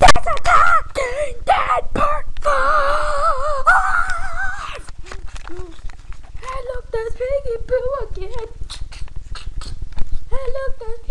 There's a Talking Dead Part 5! Hey look, there's Piggy Poo again! Hey look, there's